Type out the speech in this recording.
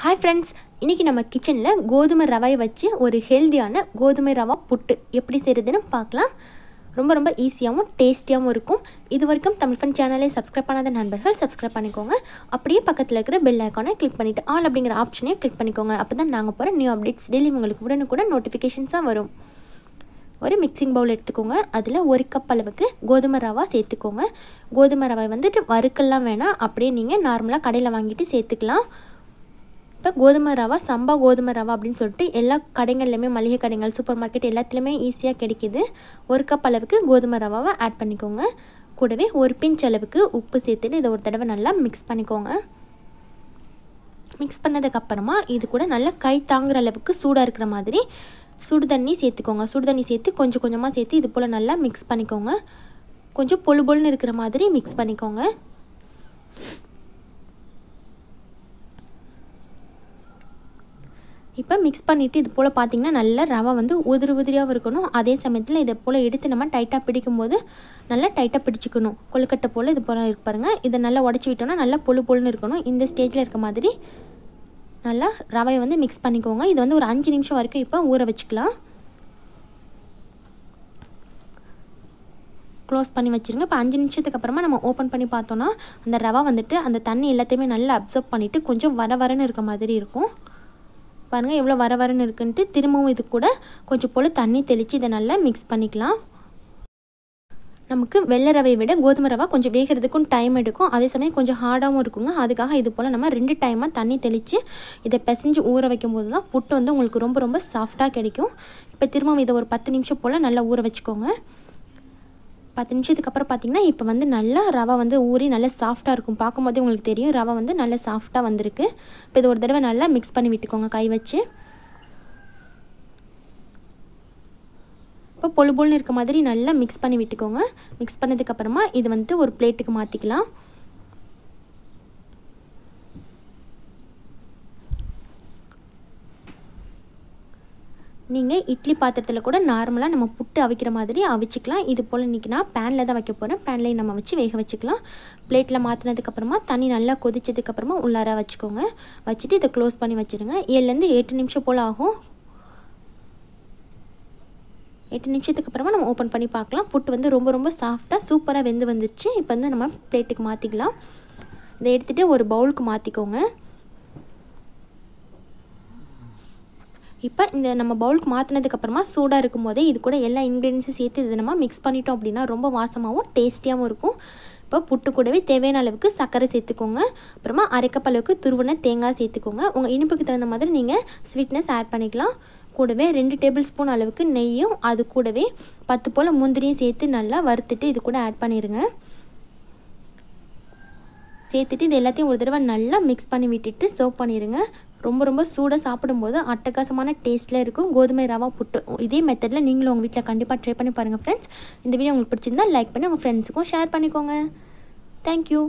Hi friends இன்றைக்கி நம்ம கிச்சனில் கோதுமை ரவையை வச்சு ஒரு ஹெல்த்தியான கோதுமை ரவா புட்டு எப்படி செய்கிறதுன்னு பார்க்கலாம். ரொம்ப ரொம்ப ஈஸியாகவும் டேஸ்டியாகவும் இருக்கும். இது வரைக்கும் தமிழ் ஃபன் சேனலை சப்ஸ்கிரைப் பண்ணாத நண்பர்கள் சப்ஸ்கிரைப் பண்ணிக்கோங்க. அப்படியே பக்கத்தில் இருக்கிற பெல் ஐக்கானை கிளிக் பண்ணிவிட்டு ஆல் அப்படிங்கிற ஆப்ஷனையும் கிளிக் பண்ணிக்கோங்க. அப்போ தான் நாங்கள் போகிற நியூ அப்டேட்ஸ் டெய்லி உங்களுக்கு உடனுக்குடன் நோட்டிஃபிகேஷன்ஸாக வரும். ஒரு மிக்சிங் பவுல் எடுத்துக்கோங்க. அதில் ஒரு கப் அளவுக்கு கோதுமை ரவா சேர்த்துக்கோங்க. கோதுமை ரவை வந்துட்டு வறுக்கெல்லாம் வேணாம். அப்படியே நீங்கள் நார்மலாக கடையில் வாங்கிட்டு சேர்த்துக்கலாம். இப்போ கோதுமை ரவா சம்பா கோதுமை ரவா அப்படின்னு சொல்லிட்டு எல்லா கடைகள்லையுமே மளிகை கடைகள் சூப்பர் மார்க்கெட் எல்லாத்துலேயுமே ஈஸியாக கிடைக்கிது. ஒரு கப் அளவுக்கு கோதுமை ரவாவை ஆட் பண்ணிக்கோங்க. கூடவே ஒரு பிஞ்ச் அளவுக்கு உப்பு சேர்த்துட்டு இதை ஒரு தடவை நல்லா மிக்ஸ் பண்ணிக்கோங்க. மிக்ஸ் பண்ணதுக்கப்புறமா இது கூட நல்லா கை தாங்குற அளவுக்கு சூடாக இருக்கிற மாதிரி சுடு தண்ணி சேர்த்துக்கோங்க. சுடு தண்ணி சேர்த்து கொஞ்சம் கொஞ்சமாக சேர்த்து இது போல் நல்லா மிக்ஸ் பண்ணிக்கோங்க. கொஞ்சம் பொழு பொழுன்னு இருக்கிற மாதிரி மிக்ஸ் பண்ணிக்கோங்க. இப்போ மிக்ஸ் பண்ணிவிட்டு இது போல் பார்த்திங்கன்னா நல்லா ரவை வந்து உதிரி உதிரியாகவும் இருக்கணும். அதே சமயத்தில் இதை போல் எடுத்து நம்ம டைட்டாக பிடிக்கும்போது நல்லா டைட்டாக பிடிச்சிக்கணும். கொழுக்கட்டை போல் இது போல் இருக்கு பாருங்கள் இதை நல்லா உடச்சி விட்டோம்னா நல்லா பொழு பொழுன்னு இருக்கணும். இந்த ஸ்டேஜில் இருக்க மாதிரி நல்லா ரவையை வந்து மிக்ஸ் பண்ணிக்கோங்க. இது வந்து ஒரு அஞ்சு நிமிஷம் வரைக்கும் இப்போ ஊற வச்சுக்கலாம். க்ளோஸ் பண்ணி வச்சுருங்க. இப்போ அஞ்சு நிமிஷத்துக்கு அப்புறமா நம்ம ஓப்பன் பண்ணி பார்த்தோன்னா அந்த ரவை வந்துட்டு அந்த தண்ணி எல்லாத்தையுமே நல்லா அப்சர்வ் பண்ணிவிட்டு கொஞ்சம் வர வரன்னு இருக்க மாதிரி இருக்கும். பாருங்கள் எவ்வளோ வர வரன்னு இருக்குன்ட்டு திரும்பவும் இது கூட கொஞ்சம் போல் தண்ணி தெளித்து இதை நல்லா மிக்ஸ் பண்ணிக்கலாம். நமக்கு வெள்ளை ரவையை விட கோதுமை ரவை கொஞ்சம் வேகிறதுக்கும் டைம் எடுக்கும். அதே சமயம் கொஞ்சம் ஹார்டாகவும் இருக்குங்க. அதுக்காக இது போல் நம்ம ரெண்டு டைமாக தண்ணி தெளித்து இதை பிசைஞ்சு ஊற வைக்கும் போது தான் புட்டு வந்து உங்களுக்கு ரொம்ப ரொம்ப சாஃப்டாக கிடைக்கும். இப்போ திரும்பவும் இதை ஒரு பத்து நிமிஷம் போல் நல்லா ஊற வச்சுக்கோங்க. பத்து நிமிஷத்துக்கு அப்புறம் பார்த்திங்கன்னா இப்போ வந்து நல்லா ரவை வந்து ஊறி நல்லா சாஃப்டாக இருக்கும். பார்க்கும்போதே உங்களுக்கு தெரியும் ரவை வந்து நல்லா சாஃப்டாக வந்திருக்கு. இப்போ இது ஒரு தடவை நல்லா மிக்ஸ் பண்ணி விட்டுக்கோங்க கை வச்சு. இப்போ பொழு பொழுன்னு இருக்க மாதிரி நல்லா மிக்ஸ் பண்ணி விட்டுக்கோங்க. மிக்ஸ் பண்ணதுக்கப்புறமா இது வந்துட்டு ஒரு பிளேட்டுக்கு மாற்றிக்கலாம் நீங்கள் இட்லி பாத்திரத்தில் கூட நார்மலாக நம்ம புட்டு அவிக்கிற மாதிரி அவிச்சிக்கலாம். இது போல் இன்றைக்கி நான் பேனில் தான் வைக்க போகிறேன் பேன்லேயும் நம்ம வச்சு வேக வச்சுக்கலாம். பிளேட்டில் மாற்றினதுக்கப்புறமா தண்ணி நல்லா கொதிச்சதுக்கப்புறமா உள்ளார வச்சுக்கோங்க. வச்சுட்டு இதை க்ளோஸ் பண்ணி வச்சுருங்க. ஏழுலேருந்து எட்டு நிமிஷம் போல் ஆகும். எட்டு நிமிஷத்துக்கு அப்புறமா நம்ம ஓப்பன் பண்ணி பார்க்கலாம். புட்டு வந்து ரொம்ப ரொம்ப சாஃப்டாக சூப்பராக வெந்து வந்துருச்சு. இப்போ வந்து நம்ம பிளேட்டுக்கு மாற்றிக்கலாம் இதை எடுத்துகிட்டு ஒரு பவுலுக்கு மாற்றிக்கோங்க இப்போ இந்த நம்ம பவுலுக்கு மாற்றினதுக்கப்புறமா சூடாக இருக்கும் போதே இது கூட எல்லா இன்க்ரீடியன்ஸும் சேர்த்து இது நம்ம மிக்ஸ் பண்ணிட்டோம் அப்படின்னா ரொம்ப வாசமாகவும் டேஸ்டியாகவும் இருக்கும். இப்போ புட்டு கூடவே தேவையான அளவுக்கு சர்க்கரை சேர்த்துக்கோங்க. அப்புறமா அரைக்கப் அளவுக்கு துருவன தேங்காய் சேர்த்துக்கோங்க. உங்கள் இனிப்புக்கு தகுந்த மாதிரி நீங்கள் ஸ்வீட்னஸ் ஆட் பண்ணிக்கலாம். கூடவே ரெண்டு டேபிள் ஸ்பூன் அளவுக்கு நெய்யும் அது கூடவே பத்து போல் முந்திரியும் சேர்த்து நல்லா வறுத்துட்டு இது கூட ஆட் பண்ணிடுங்க சேர்த்துட்டு இது எல்லாத்தையும் ஒரு தடவை நல்லா மிக்ஸ் பண்ணி விட்டுட்டு சர்வ் பண்ணிடுங்க ரொம்ப ரொம்ப சூடாக சாப்பிடும்போது அட்டகாசமான டேஸ்ட்டில் இருக்கும். கோதுமை ரவா புட்டு. இதே மெத்தடில் நீங்களும் உங்கள் வீட்டில் கண்டிப்பாக ட்ரை பண்ணி பாருங்கள் ஃப்ரெண்ட்ஸ் இந்த வீடியோ உங்களுக்கு பிடிச்சிருந்தா லைக் பண்ணி உங்கள் ஃப்ரெண்ட்ஸுக்கும் ஷேர் பண்ணிக்கோங்க. தேங்க்யூ